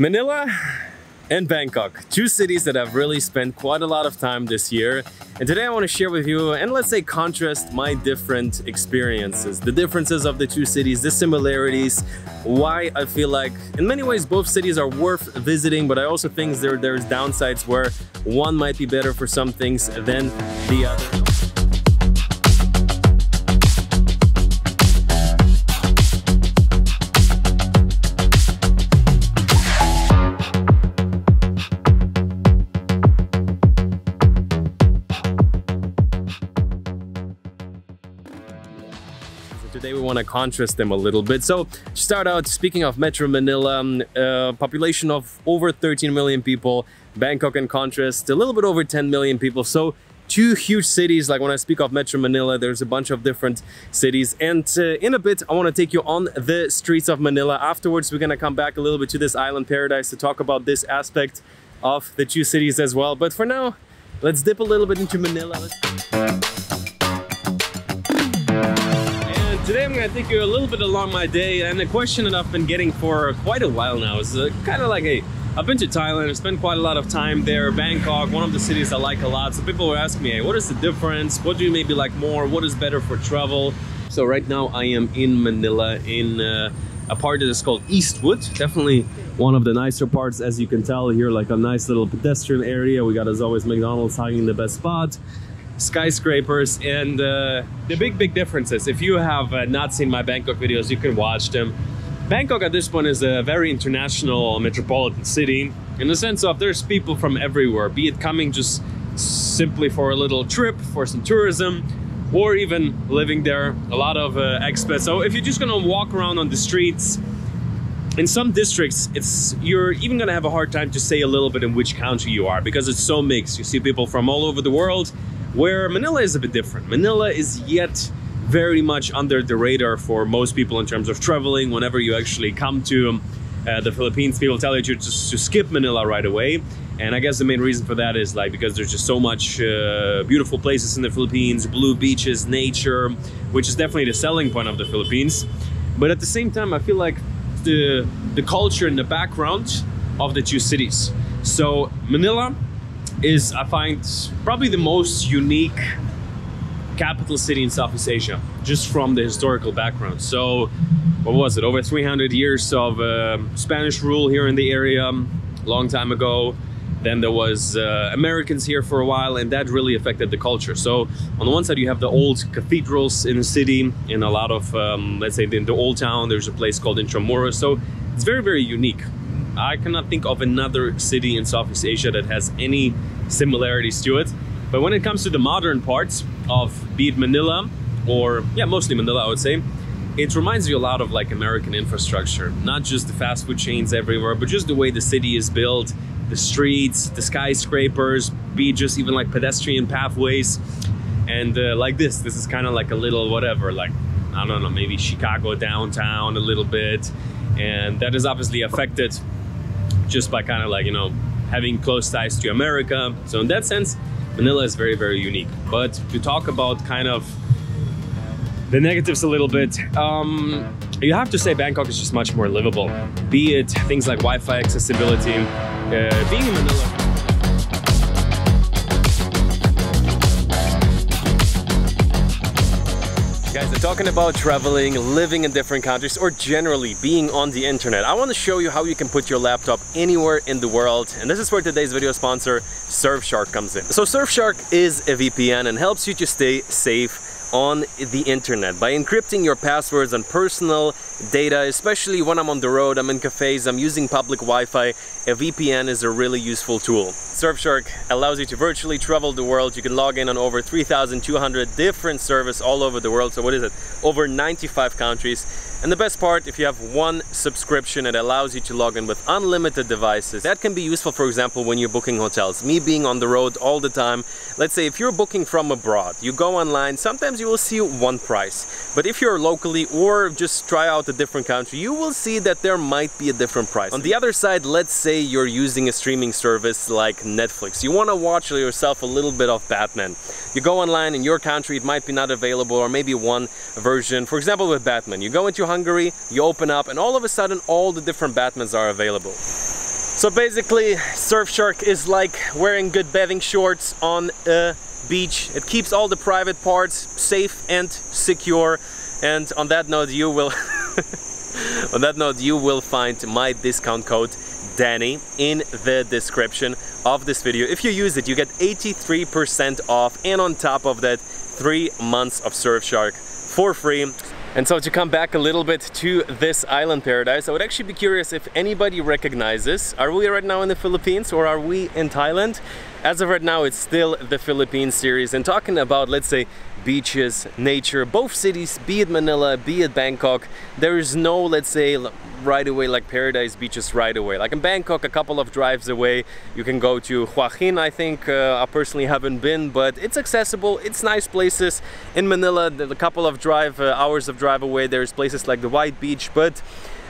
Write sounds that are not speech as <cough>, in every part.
Manila and Bangkok, two cities that I've really spent quite a lot of time this year. And today I want to share with you and let's say contrast my different experiences, the differences of the two cities, the similarities, why I feel like in many ways both cities are worth visiting, but I also think there, there's downsides where one might be better for some things than the other. Want to contrast them a little bit. So start out, speaking of Metro Manila, um, uh, population of over 13 million people. Bangkok in contrast, a little bit over 10 million people. So two huge cities like when I speak of Metro Manila there's a bunch of different cities and uh, in a bit I want to take you on the streets of Manila afterwards we're gonna come back a little bit to this island paradise to talk about this aspect of the two cities as well but for now let's dip a little bit into Manila Today I'm going to take you a little bit along my day and a question that I've been getting for quite a while now is uh, kind of like a I've been to Thailand, I've spent quite a lot of time there, Bangkok, one of the cities I like a lot. So people were asking me, hey, what is the difference? What do you maybe like more? What is better for travel? So right now I am in Manila in uh, a part that is called Eastwood. Definitely one of the nicer parts as you can tell here, like a nice little pedestrian area. We got as always McDonald's hanging the best spot skyscrapers and uh, the big big differences. If you have uh, not seen my Bangkok videos you can watch them. Bangkok at this point is a very international metropolitan city in the sense of there's people from everywhere be it coming just simply for a little trip for some tourism or even living there a lot of uh, expats. So if you're just gonna walk around on the streets in some districts it's you're even gonna have a hard time to say a little bit in which country you are because it's so mixed. You see people from all over the world where Manila is a bit different. Manila is yet very much under the radar for most people in terms of traveling. Whenever you actually come to uh, the Philippines, people tell you to, to, to skip Manila right away. And I guess the main reason for that is like because there's just so much uh, beautiful places in the Philippines, blue beaches, nature, which is definitely the selling point of the Philippines. But at the same time, I feel like the the culture and the background of the two cities. So Manila is I find probably the most unique capital city in Southeast Asia, just from the historical background. So, what was it? Over 300 years of uh, Spanish rule here in the area, long time ago. Then there was uh, Americans here for a while, and that really affected the culture. So, on the one side, you have the old cathedrals in the city, in a lot of, um, let's say, in the old town. There's a place called Intramuros. So, it's very, very unique. I cannot think of another city in Southeast Asia that has any similarities to it. But when it comes to the modern parts of be it Manila or yeah, mostly Manila, I would say, it reminds you a lot of like American infrastructure, not just the fast food chains everywhere, but just the way the city is built, the streets, the skyscrapers, be just even like pedestrian pathways. And uh, like this, this is kind of like a little whatever, like, I don't know, maybe Chicago downtown a little bit. And that is obviously affected just by kind of like, you know, having close ties to America. So in that sense, Manila is very, very unique. But to talk about kind of the negatives a little bit, um, you have to say Bangkok is just much more livable. Be it things like Wi-Fi accessibility, uh, being in Manila. Talking about traveling, living in different countries, or generally being on the internet. I want to show you how you can put your laptop anywhere in the world. And this is where today's video sponsor, Surfshark comes in. So Surfshark is a VPN and helps you to stay safe on the internet by encrypting your passwords and personal data, especially when I'm on the road, I'm in cafes, I'm using public Wi-Fi, a VPN is a really useful tool. Surfshark allows you to virtually travel the world. You can log in on over 3,200 different services all over the world. So what is it? Over 95 countries. And the best part, if you have one subscription, it allows you to log in with unlimited devices. That can be useful, for example, when you're booking hotels. Me being on the road all the time, let's say if you're booking from abroad, you go online, sometimes you will see one price. But if you're locally or just try out a different country, you will see that there might be a different price. On the other side, let's say you're using a streaming service like Netflix. You want to watch yourself a little bit of Batman. You go online in your country, it might be not available or maybe one version. For example, with Batman, you go into Hungary, you open up and all of a sudden all the different Batmans are available. So basically, Surfshark is like wearing good bathing shorts on a beach. It keeps all the private parts safe and secure. And on that note, you will <laughs> on that note, you will find my discount code Dany in the description of this video. If you use it, you get 83% off and on top of that, three months of Surfshark for free. And so to come back a little bit to this island paradise, I would actually be curious if anybody recognizes, are we right now in the Philippines or are we in Thailand? As of right now, it's still the Philippines series and talking about, let's say, beaches, nature, both cities, be it Manila, be it Bangkok, there is no, let's say, right away like paradise beaches right away. Like in Bangkok, a couple of drives away, you can go to Hua Hin, I think. Uh, I personally haven't been, but it's accessible, it's nice places. In Manila, a couple of drive uh, hours of drive away, there's places like the White Beach, but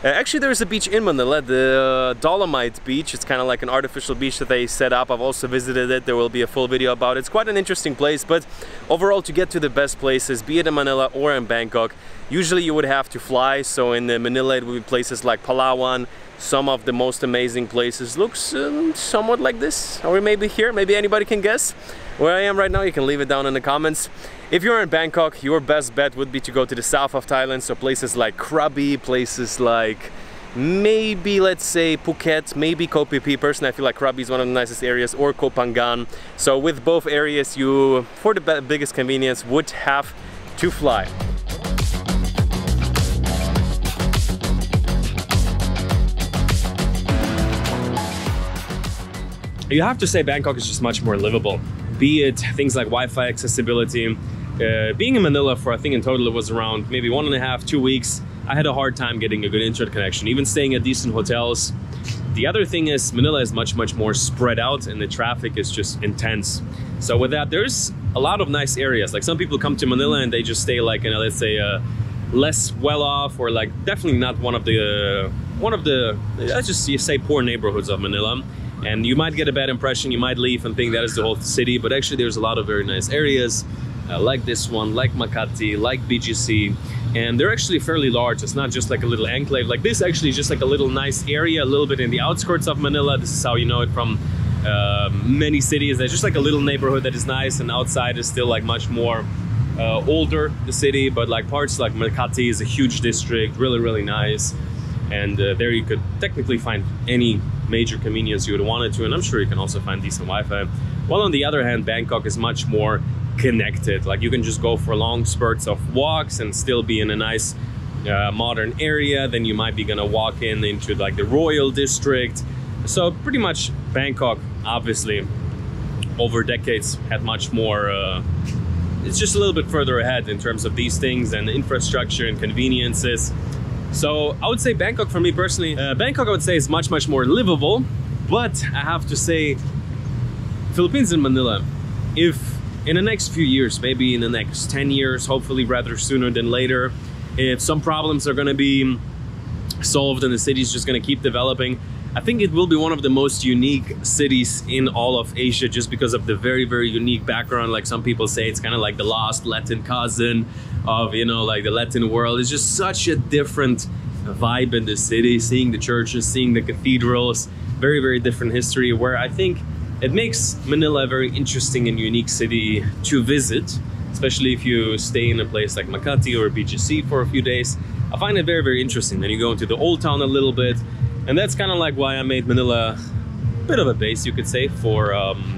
uh, actually, there's a beach in Manila, the uh, Dolomite Beach. It's kind of like an artificial beach that they set up. I've also visited it. There will be a full video about it. It's quite an interesting place, but overall, to get to the best places, be it in Manila or in Bangkok, usually you would have to fly. So in Manila, it would be places like Palawan, some of the most amazing places. Looks um, somewhat like this, or maybe here, maybe anybody can guess where I am right now. You can leave it down in the comments. If you're in Bangkok, your best bet would be to go to the south of Thailand, so places like Krabi, places like maybe let's say Phuket, maybe Koh Phi. Personally, I feel like Krabi is one of the nicest areas, or Koh Phangan. So with both areas, you, for the biggest convenience, would have to fly. You have to say Bangkok is just much more livable. Be it things like Wi-Fi accessibility, uh, being in Manila for I think in total it was around maybe one and a half, two weeks, I had a hard time getting a good internet connection, even staying at decent hotels. The other thing is Manila is much, much more spread out and the traffic is just intense. So with that, there's a lot of nice areas. Like some people come to Manila and they just stay like in a, let's say a less well off or like definitely not one of the, uh, one of the, let's just say poor neighborhoods of Manila and you might get a bad impression you might leave and think that is the whole city but actually there's a lot of very nice areas uh, like this one, like Makati, like BGC, and they're actually fairly large. It's not just like a little enclave. Like this actually is just like a little nice area, a little bit in the outskirts of Manila. This is how you know it from uh, many cities. There's just like a little neighborhood that is nice, and outside is still like much more uh, older, the city, but like parts like Makati is a huge district, really, really nice. And uh, there you could technically find any major convenience you would want it to, and I'm sure you can also find decent Wi-Fi. While on the other hand, Bangkok is much more connected. Like you can just go for long spurts of walks and still be in a nice uh, modern area. Then you might be gonna walk in into like the Royal District. So pretty much Bangkok, obviously, over decades had much more. Uh, it's just a little bit further ahead in terms of these things and infrastructure and conveniences. So I would say Bangkok for me personally, uh, Bangkok I would say is much, much more livable. But I have to say, Philippines and Manila, if in the next few years, maybe in the next 10 years, hopefully rather sooner than later, if some problems are going to be solved and the city is just going to keep developing, I think it will be one of the most unique cities in all of Asia just because of the very, very unique background. Like some people say, it's kind of like the lost Latin cousin of, you know, like the Latin world. It's just such a different vibe in the city, seeing the churches, seeing the cathedrals, very, very different history where I think it makes Manila a very interesting and unique city to visit, especially if you stay in a place like Makati or BGC for a few days. I find it very, very interesting. Then you go into the old town a little bit, and that's kind of like why I made Manila a bit of a base, you could say, for um,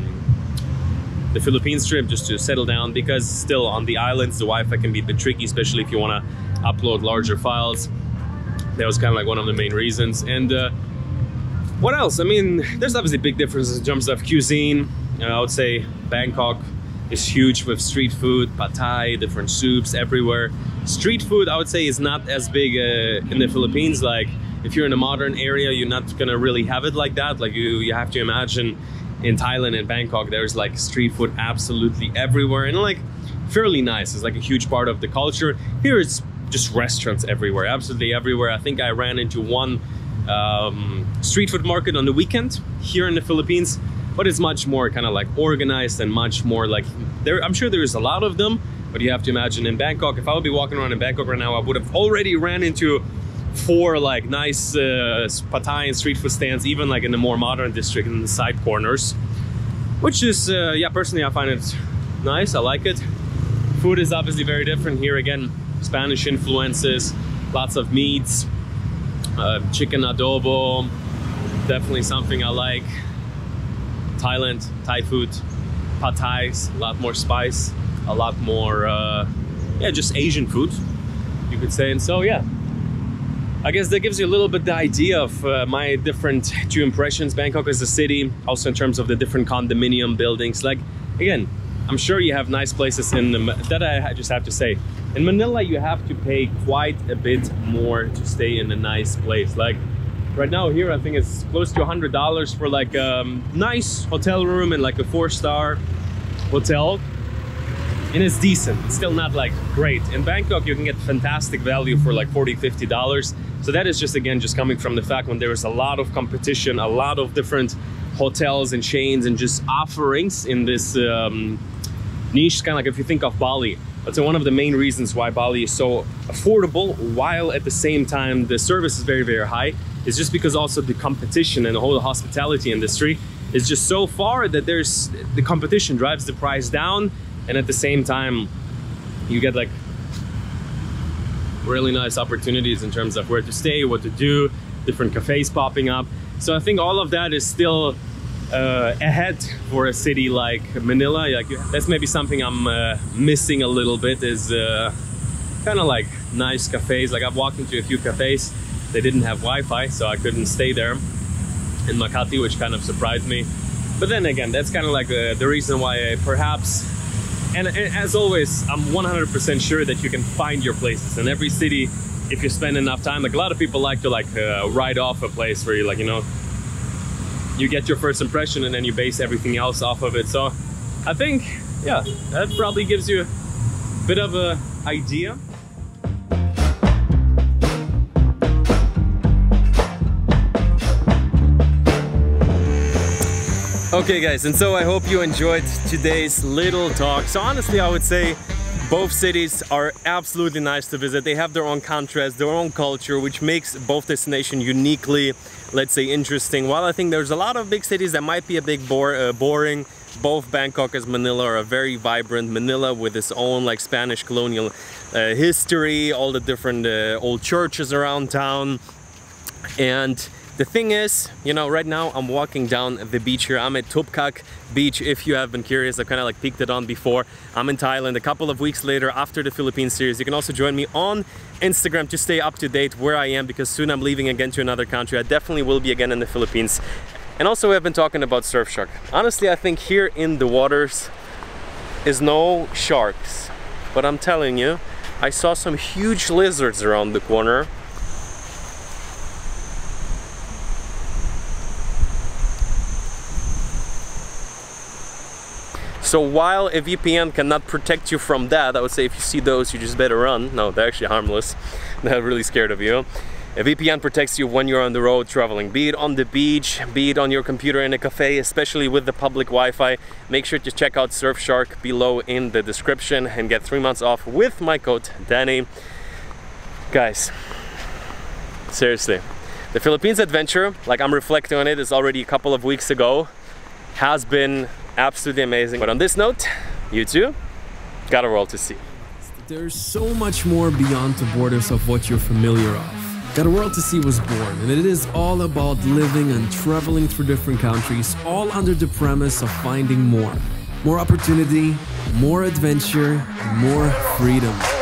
the Philippines trip, just to settle down, because still on the islands, the Wi-Fi can be a bit tricky, especially if you want to upload larger files. That was kind of like one of the main reasons. And uh, what else? I mean, there's obviously big differences in terms of cuisine. I would say Bangkok is huge with street food, pad thai, different soups everywhere. Street food, I would say, is not as big uh, in the Philippines. Like, if you're in a modern area, you're not gonna really have it like that. Like, you, you have to imagine in Thailand and Bangkok, there's like street food absolutely everywhere and like fairly nice. It's like a huge part of the culture. Here it's just restaurants everywhere, absolutely everywhere. I think I ran into one um, street food market on the weekend here in the Philippines, but it's much more kind of like organized and much more like there. I'm sure there's a lot of them, but you have to imagine in Bangkok, if I would be walking around in Bangkok right now, I would have already ran into four like nice uh, pad thai and street food stands, even like in the more modern district in the side corners, which is uh, yeah personally I find it nice. I like it. Food is obviously very different here again. Spanish influences, lots of meats, uh, chicken adobo, definitely something I like. Thailand, Thai food, pad thais, a lot more spice, a lot more, uh, yeah, just Asian food, you could say. And so, yeah, I guess that gives you a little bit the idea of uh, my different two impressions. Bangkok as a city, also in terms of the different condominium buildings. Like, again, I'm sure you have nice places in the, that I just have to say. In Manila, you have to pay quite a bit more to stay in a nice place. Like right now here, I think it's close to $100 for like a um, nice hotel room and like a four-star hotel and it's decent. It's still not like great. In bangkok you can get fantastic value for like 40 50 dollars. So that is just again just coming from the fact when there is a lot of competition a lot of different hotels and chains and just offerings in this um, niche. Kind of like if you think of bali that's one of the main reasons why bali is so affordable while at the same time the service is very very high. Is just because also the competition and the whole hospitality industry is just so far that there's the competition drives the price down and at the same time you get like really nice opportunities in terms of where to stay what to do different cafes popping up. So i think all of that is still uh, ahead for a city like manila. Like that's maybe something i'm uh, missing a little bit is uh, kind of like nice cafes. Like i've walked into a few cafes. They didn't have wi-fi so i couldn't stay there in makati which kind of surprised me. But then again that's kind of like uh, the reason why I perhaps and, as always, I'm 100% sure that you can find your places in every city if you spend enough time. Like a lot of people like to like uh, write off a place where you like, you know, you get your first impression and then you base everything else off of it. So I think, yeah, that probably gives you a bit of a idea Okay guys, and so I hope you enjoyed today's little talk. So honestly, I would say both cities are absolutely nice to visit. They have their own contrast, their own culture, which makes both destinations uniquely, let's say, interesting. While I think there's a lot of big cities that might be a bit bore, uh, boring, both Bangkok and Manila are very vibrant. Manila with its own like Spanish colonial uh, history, all the different uh, old churches around town, and the thing is, you know, right now I'm walking down the beach here. I'm at Tup Kak beach. If you have been curious, I've kind of like peeked it on before. I'm in Thailand a couple of weeks later after the Philippines series. You can also join me on Instagram to stay up to date where I am because soon I'm leaving again to another country. I definitely will be again in the Philippines. And also we have been talking about Surfshark. Honestly, I think here in the waters is no sharks. But I'm telling you, I saw some huge lizards around the corner So while a VPN cannot protect you from that, I would say if you see those, you just better run. No, they're actually harmless. <laughs> They're really scared of you. A VPN protects you when you're on the road traveling, be it on the beach, be it on your computer in a cafe, especially with the public Wi-Fi. Make sure to check out Surfshark below in the description and get three months off with my code Dany. Guys, seriously, the Philippines adventure, like I'm reflecting on it, is already a couple of weeks ago, has been absolutely amazing. But on this note, you too got a world to see. There's so much more beyond the borders of what you're familiar of. Got a World to See was born, and it is all about living and traveling through different countries, all under the premise of finding more. More opportunity, more adventure, more freedom.